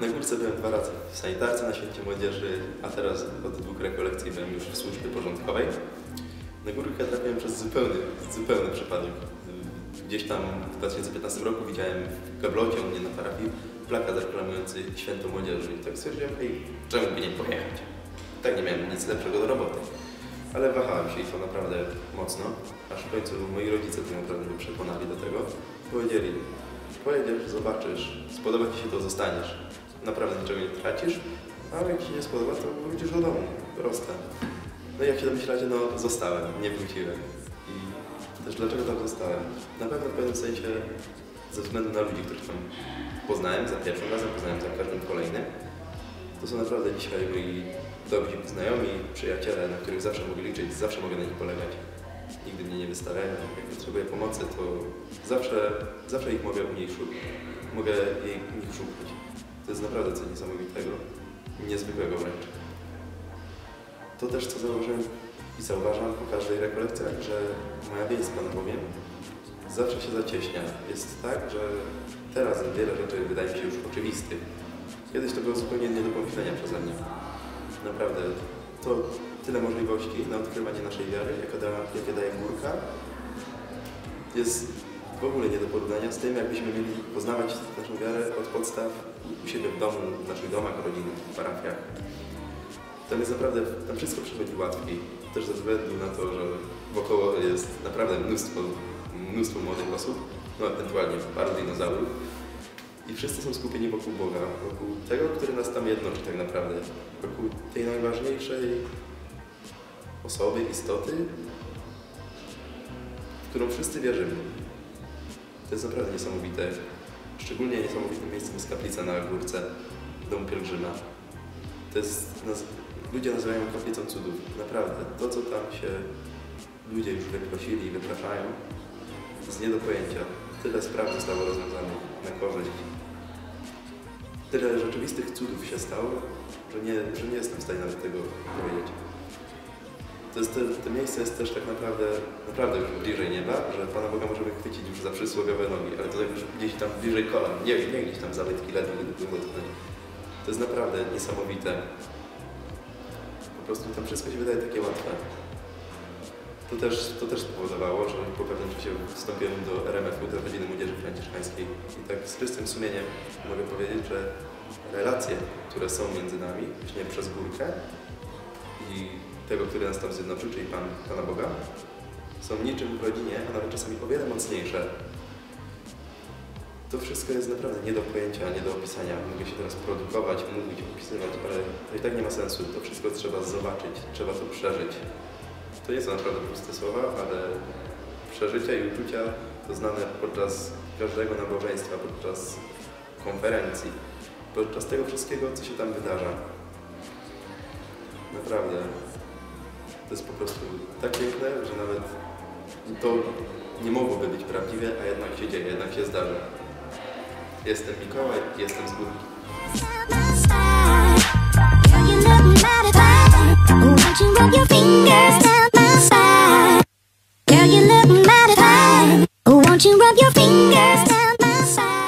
Na górce byłem dwa razy w sanitarce na Święcie Młodzieży, a teraz od dwóch rekolekcji byłem już w służbie porządkowej. Na górkę trafiłem przez zupełny, zupełny przypadek. Gdzieś tam w 2015 roku widziałem w gablocie u mnie na parafii plakat reklamujący Święto Młodzieży i tak stwierdziłem, hej, czemu by nie pojechać? Tak nie miałem nic lepszego do roboty. Ale wahałem się i to naprawdę mocno, aż w końcu moi rodzice tak naprawdę mnie przekonali do tego. Powiedzieli, pojedziesz, zobaczysz, spodoba Ci się to, zostaniesz. Naprawdę niczego nie tracisz, ale jak Ci nie spodoba, to wrócisz do domu. Proste. No i jak się domyślacie, no zostałem, nie wróciłem. I też dlaczego tam zostałem? Na pewno w pewnym sensie ze względu na ludzi, których tam poznałem za pierwszym razem, poznałem za każdym kolejnym. To są naprawdę dzisiaj moi dobrzy znajomi, przyjaciele, na których zawsze mogę liczyć, zawsze mogę na nich polegać. Nigdy mnie nie wystawiają. Jak potrzebuję pomocy, to zawsze, zawsze ich mogę u nich szukać. Mogę u nich szukać. To jest naprawdę coś niesamowitego, niezwykłego wręcz. To też, co zauważyłem i zauważam po każdej rekolekcjach, że moja wieś z Panowowiem zawsze się zacieśnia. Jest tak, że teraz wiele rzeczy wydaje mi się już oczywistych. Kiedyś to było zupełnie nie do pomyślenia przeze mnie. Naprawdę, to tyle możliwości na odkrywanie naszej wiary, jakie, da, jakie daje górka, jest w ogóle nie do porównania z tym, jakbyśmy mieli poznawać naszą wiarę od podstaw u siebie w domu, w naszych domach rodzinnych, parafiach. Tam jest naprawdę, tam wszystko przychodzi łatwiej. Też ze względu na to, że wokoło jest naprawdę mnóstwo, mnóstwo młodych osób, no ewentualnie paru dinozaurów. I wszyscy są skupieni wokół Boga, wokół tego, który nas tam jednoczy tak naprawdę. Wokół tej najważniejszej osoby, istoty, w którą wszyscy wierzymy. To jest naprawdę niesamowite. Szczególnie niesamowitym miejscem jest kaplica na Górce, Dom Pielgrzyma. To jest, naz ludzie nazywają kaplicą cudów. Naprawdę, to co tam się ludzie już wyprosili i wypraszają, jest nie do pojęcia. Tyle spraw zostało rozwiązanych na korzyść. Tyle rzeczywistych cudów się stało, że nie, że nie jestem w stanie nawet tego powiedzieć. To, jest to miejsce jest też tak naprawdę, naprawdę już bliżej nieba, że Pana Boga możemy chwycić już za przysłowiowe nogi, ale to już gdzieś tam bliżej kolan, nie, nie gdzieś tam zabytki ledwo dotknąć. To jest naprawdę niesamowite. Po prostu tam wszystko się wydaje takie łatwe. To też, to też spowodowało, że po pewnym czasie wstąpiłem do RMF-u, do Rodziny Młodzieży Franciszkańskiej i tak z czystym sumieniem mogę powiedzieć, że relacje, które są między nami, właśnie przez górkę i tego, który nas tam zjednoczył, czyli Pan, Pana Boga, są niczym w rodzinie, a nawet czasami o wiele mocniejsze. To wszystko jest naprawdę nie do pojęcia, nie do opisania. Mogę się teraz produkować, mówić, opisywać, ale to i tak nie ma sensu. To wszystko trzeba zobaczyć, trzeba to przeżyć. To nie są naprawdę proste słowa, ale przeżycia i uczucia doznane podczas każdego nabożeństwa, podczas konferencji, podczas tego wszystkiego, co się tam wydarza. Naprawdę. To jest po prostu tak piękne, że nawet to nie mogłoby być prawdziwe, a jednak się dzieje, jednak się zdarza. Jestem Mikołaj, jestem z górki. Rub your fingers of your fingers down my